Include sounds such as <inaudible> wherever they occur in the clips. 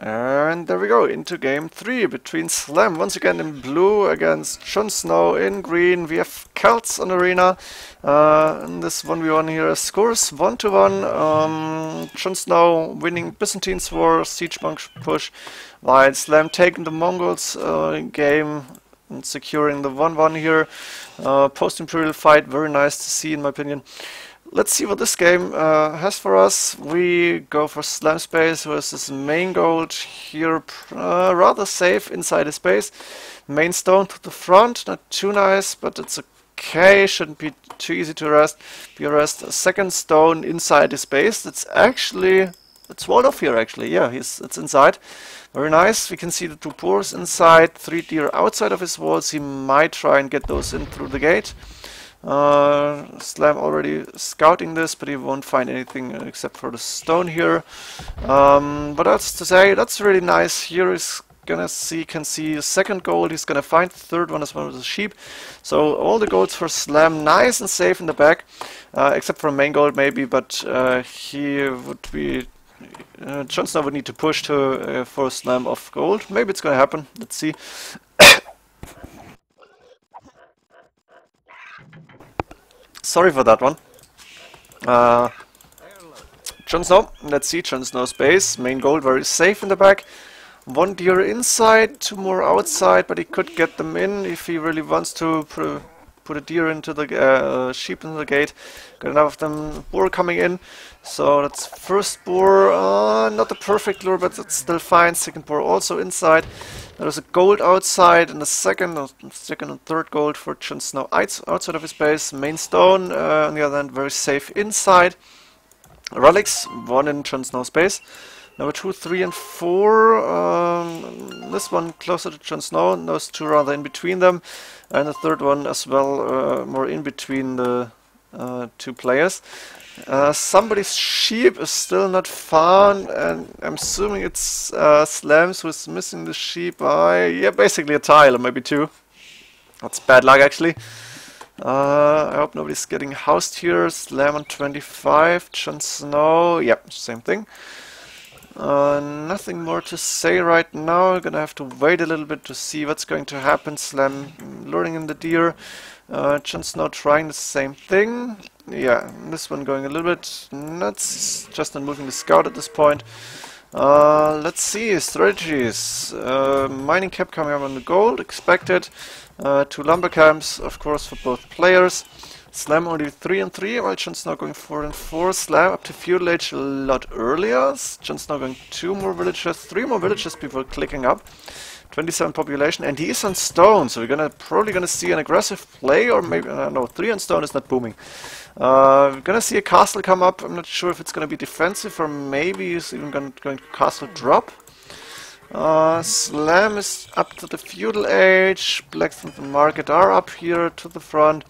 And there we go, into game 3 between Slam once again in blue against Jon Snow in green. We have Celts on arena. Uh, this 1v1 here, scores 1 to 1. Um, Jon Snow winning Byzantine's War, Siege Monk push, while Slam taking the Mongols uh, game and securing the 1-1 here. Uh, Post-Imperial fight, very nice to see in my opinion. Let's see what this game uh, has for us. We go for Slam Space versus Main Gold here, uh, rather safe inside the space. Main Stone to the front, not too nice, but it's okay, shouldn't be too easy to arrest. Be arrest a second stone inside the space. It's actually, it's walled off here actually, yeah, he's, it's inside. Very nice, we can see the two boars inside, three deer outside of his walls. He might try and get those in through the gate. Uh, Slam already scouting this, but he won't find anything except for the stone here. Um, but that's to say, that's really nice. Here is gonna see, can see a second gold. He's gonna find the third one as well as the sheep. So all the golds for Slam, nice and safe in the back, uh, except for main gold maybe. But uh, he would be. Uh, Jon Snow would need to push to uh, for Slam of gold. Maybe it's gonna happen. Let's see. Sorry for that one. Uh, Jon Snow, let's see, Jon Snow space, main gold very safe in the back. One deer inside, two more outside, but he could get them in if he really wants to put a deer into the uh, sheep into the gate. Got enough of them boar coming in. So that's first boar, uh, not the perfect lure, but it's still fine. Second boar also inside. There's a gold outside and the second, second and third gold for Jon Snow outside of his base. Main stone, uh, on the other hand, very safe inside. Relics, one in Jon Snow's base. Number two, three, and four. Um, this one closer to Jon Snow, and those two rather in between them. And the third one as well, uh, more in between the uh, two players. Uh, somebody's sheep is still not found, and I'm assuming it's uh, Slams who's missing the sheep by, yeah, basically a tile, or maybe two. That's bad luck, actually. Uh, I hope nobody's getting housed here. Slam on 25, Jon Snow, yep, same thing. Uh, nothing more to say right now. Gonna have to wait a little bit to see what's going to happen. Slam luring in the deer. Uh, Jon Snow trying the same thing. Yeah, this one going a little bit nuts. Just not moving the scout at this point. Uh, let's see, strategies. Uh, mining cap coming up on the gold, expected. Uh, two lumber camps, of course, for both players. Slam only 3 and 3, while Jon Snow going 4 and 4. Slam up to feudal age a lot earlier. Jon Snow going 2 more villages, 3 more villages before clicking up. 27 population, and he is on stone, so we're gonna probably gonna see an aggressive play, or maybe, uh, no, 3 on stone is not booming. Uh, we're gonna see a castle come up, I'm not sure if it's gonna be defensive, or maybe he's even gonna, going to castle drop. Uh, Slam is up to the feudal age, Blacksmith and Market are up here to the front.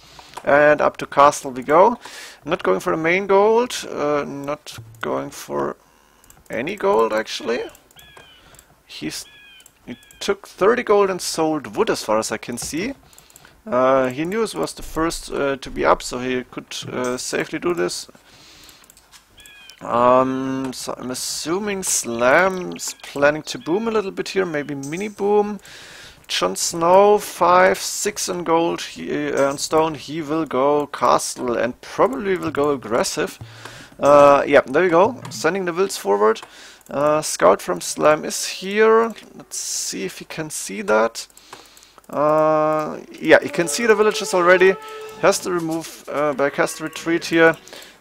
And up to castle we go. Not going for the main gold, uh, not going for any gold actually. He's he took 30 gold and sold wood as far as I can see. Uh, he knew it was the first uh, to be up, so he could uh, safely do this. Um, so I'm assuming Slam's planning to boom a little bit here, maybe mini boom. Jon Snow, 5, 6 in gold, uh, stone, he will go castle and probably will go aggressive. Uh, yeah, there we go, sending the wilds forward. Uh, scout from Slam is here, let's see if he can see that. Uh, yeah, he can see the villages already, has to remove uh, back, has to retreat here.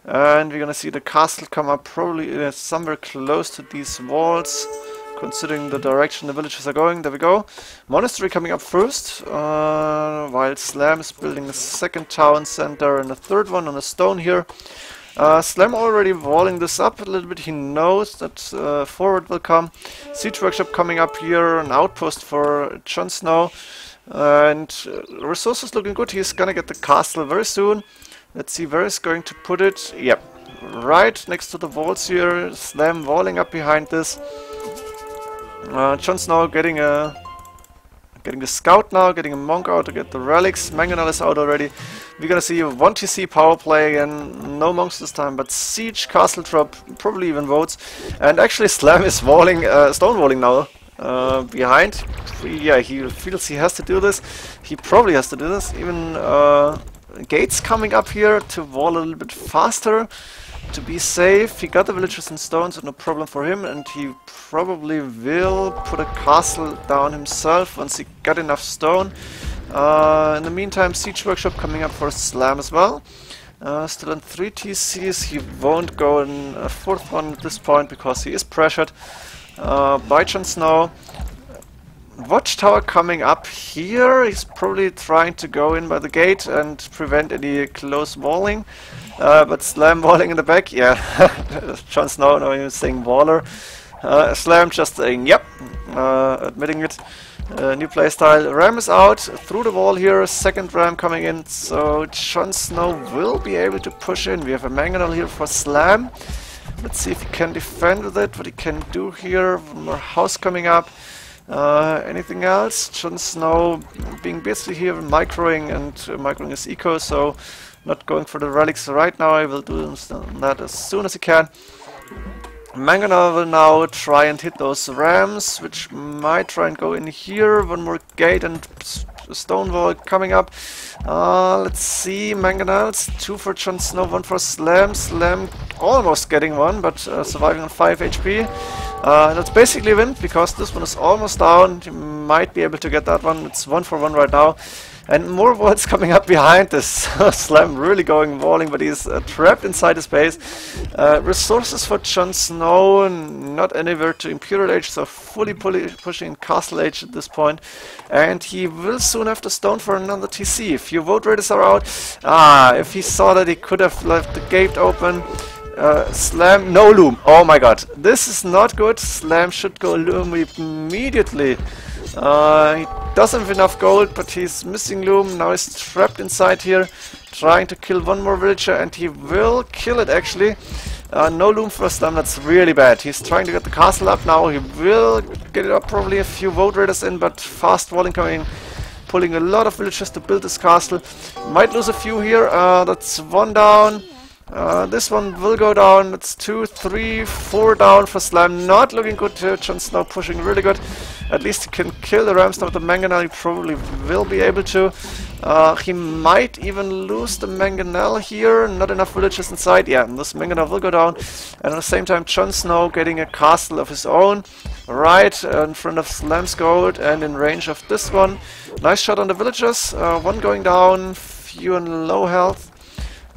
And we're gonna see the castle come up probably somewhere close to these walls considering the direction the villages are going. There we go. Monastery coming up first, uh, while Slam is building a second town center and a third one on a stone here. Uh, Slam already walling this up a little bit. He knows that uh, forward will come. Siege workshop coming up here, an outpost for Jon Snow. and uh, resources looking good. He's gonna get the castle very soon. Let's see where he's going to put it. Yep, right next to the walls here. Slam walling up behind this. Uh, Jon Snow getting a getting a scout now, getting a monk out to get the relics. Mangonel is out already. We're gonna see one TC power play again, no monks this time, but siege, castle drop, probably even woads. And actually Slam is walling, uh, stone walling now. Uh, behind. Yeah, he feels he has to do this. He probably has to do this. Even uh, gates coming up here to wall a little bit faster to be safe. He got the villagers and stones, so no problem for him. And he probably will put a castle down himself once he got enough stone. Uh, in the meantime, Siege Workshop coming up for Slam as well. Uh, still in 3 TCs, he won't go in a fourth one at this point because he is pressured uh, by Jon Snow. Watchtower coming up here. He's probably trying to go in by the gate and prevent any close walling. Uh, but Slam walling in the back, yeah. <laughs> Jon Snow, no, he was saying Waller. Uh, Slam just saying, yep, uh, admitting it. Uh, new playstyle. Ram is out through the wall here. Second Ram coming in. So Jon Snow will be able to push in. We have a Mangonel here for Slam. Let's see if he can defend with it, what he can do here. More house coming up. Uh, anything else? Jon Snow being busy here, microing and uh, microing his eco, so not going for the relics right now. I will do that as soon as he can. Mangonel will now try and hit those rams, which might try and go in here. One more gate and stone wall coming up. Uh, let's see, Mangonels, two for Jon Snow, one for Slam. Slam almost getting one, but uh, surviving on 5 HP. Uh, that's basically win, because this one is almost down. You might be able to get that one. It's one for one right now. And more walls coming up behind this. <laughs> Slam really going walling, but he's uh, trapped inside his base. Uh, resources for Jon Snow, not anywhere to Imperial Age, so fully pushing Castle Age at this point. And he will soon have to stone for another TC. If your woad raiders are out, ah, if he saw that he could have left the gate open, uh, Slam, no Loom. Oh my god, this is not good. Slam should go Loom immediately. Uh, doesn't have enough gold, but he's missing Loom. Now he's trapped inside here, trying to kill one more villager, and he will kill it actually. Uh, no Loom for Slam, that's really bad. He's trying to get the castle up now. He will get it up, probably a few woad raiders in, but fast walling coming pulling a lot of villagers to build this castle. Might lose a few here. Uh, that's one down. Uh, this one will go down. It's two, three, four down for Slam. Not looking good here. Jon Snow pushing really good. At least he can kill the Rams now. The Mangonel he probably will be able to. Uh, he might even lose the Mangonel here. Not enough villages inside. Yeah, this Mangonel will go down. And at the same time, Jon Snow getting a castle of his own. Right in front of Slam's gold and in range of this one. Nice shot on the villagers. Uh, one going down. Few in low health.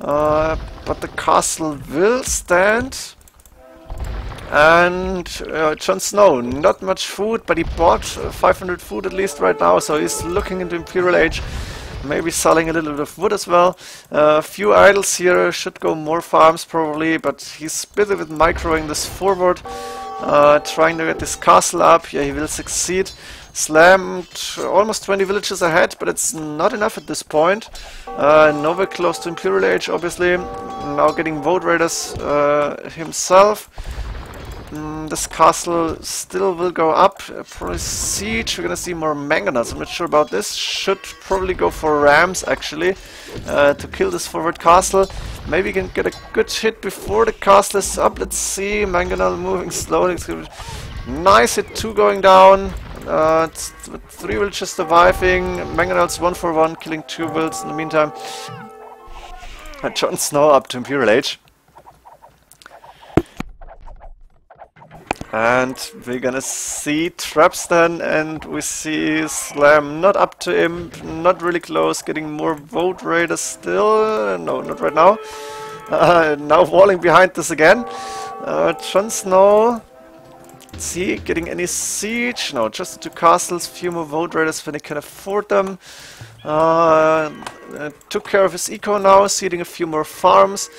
Uh, but the castle will stand. And uh, Jon Snow, not much food, but he bought uh, 500 food at least right now, so he's looking into Imperial Age. Maybe selling a little bit of wood as well. A uh, few idols here, should go more farms probably, but he's busy with microing this forward. Uh, trying to get this castle up. Yeah, he will succeed. Slammed almost 20 villages ahead, but it's not enough at this point. Uh, nowhere close to Imperial Age, obviously. Now getting Woad Raiders uh, himself. Mm, this castle still will go up. Uh, probably Siege, we're gonna see more Mangonels. I'm not sure about this. Should probably go for Rams, actually, uh, to kill this forward castle. Maybe we can get a good hit before the castle is up. Let's see. Mangonel moving slowly. Nice hit, two going down. Uh, three will just surviving. Mangonel's one for one, killing two wills in the meantime. <laughs> Jon Snow up to Imperial Age. And we're gonna see trebs then, and we see Slam not up to him, not really close, getting more woad raiders still. No, not right now. Uh, now walling behind this again. Uh, Jon Snow see, getting any siege? No, just two castles, few more woad raiders when he can afford them. Uh, uh, took care of his eco now, seeding a few more farms.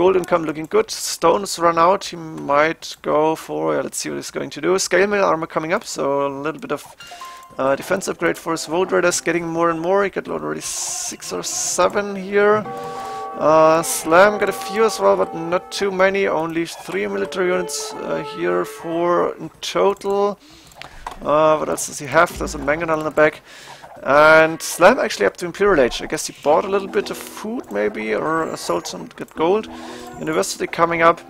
Gold income looking good. Stones run out. He might go for, yeah, let's see what he's going to do. Scale mail armor coming up, so a little bit of uh, defense upgrade for his woad raiders, getting more and more. He got already six or seven here. Uh, Slam got a few as well, but not too many. Only three military units uh, here, four in total. Uh, what else does he have? There's a Mangonel in the back. And Slam actually up to Imperial Age. I guess he bought a little bit of food maybe, or sold some good gold. University coming up.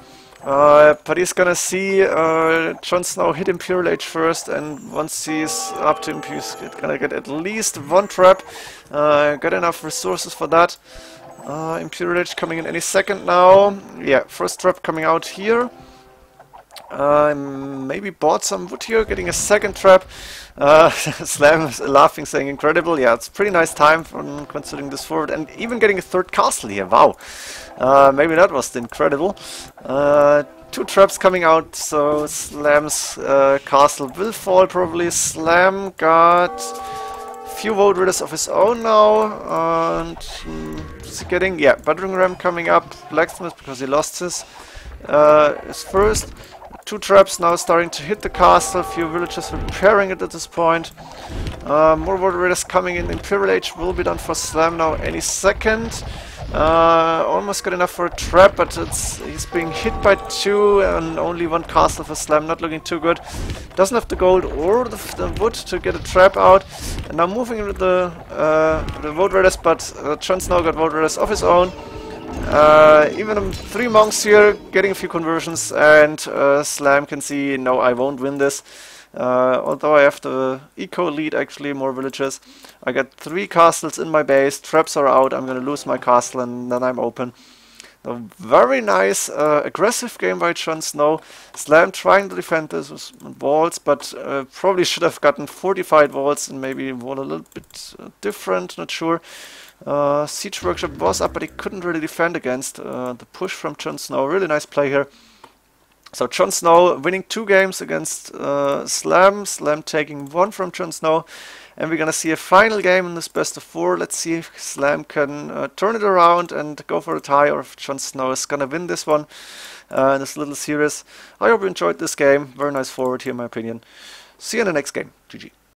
Uh, but he's gonna see uh, Jon Snow hit Imperial Age first, and once he's up to Imperial, he's gonna get at least one treb. Uh, got enough resources for that. Uh, Imperial Age coming in any second now. Yeah, first treb coming out here. Uh, maybe bought some wood here, getting a second treb. Uh, <laughs> Slam is laughing, saying incredible. Yeah, it's pretty nice time from considering this forward. And even getting a third castle here, wow. Uh, maybe that was incredible. Uh, two trebs coming out, so Slam's uh, castle will fall probably. Slam got few woad raiders of his own now. And getting, yeah, battering ram coming up. Blacksmith because he lost his, uh, his first. Two trebs now starting to hit the castle, few villagers repairing it at this point. Uh, more woad raiders coming in. Imperial Age will be done for Slam now any second. Uh, almost got enough for a treb, but it's he's being hit by two and only one castle for Slam, not looking too good. Doesn't have the gold or the, the wood to get a trap out. And now moving the uh, the Woad Raiders, but uh, Snow got Woad Raiders of his own. Uh, even three monks here getting a few conversions and uh, Slam can see, no, I won't win this. Uh, although I have the eco lead actually, more villages. I got three castles in my base, trebs are out, I'm gonna lose my castle and then I'm open. A very nice uh, aggressive game by Jon Snow. Slam trying to defend this with walls, but uh, probably should have gotten fortified walls and maybe wall a little bit uh, different, not sure. Uh, Siege Workshop was up, but he couldn't really defend against uh, the push from Jon Snow. Really nice play here. So Jon Snow winning two games against uh, Slam, Slam taking one from Jon Snow, and we're gonna see a final game in this best of four. Let's see if Slam can uh, turn it around and go for a tie, or if Jon Snow is gonna win this one uh, in this little series. I hope you enjoyed this game. Very nice forward here, in my opinion. See you in the next game. GG.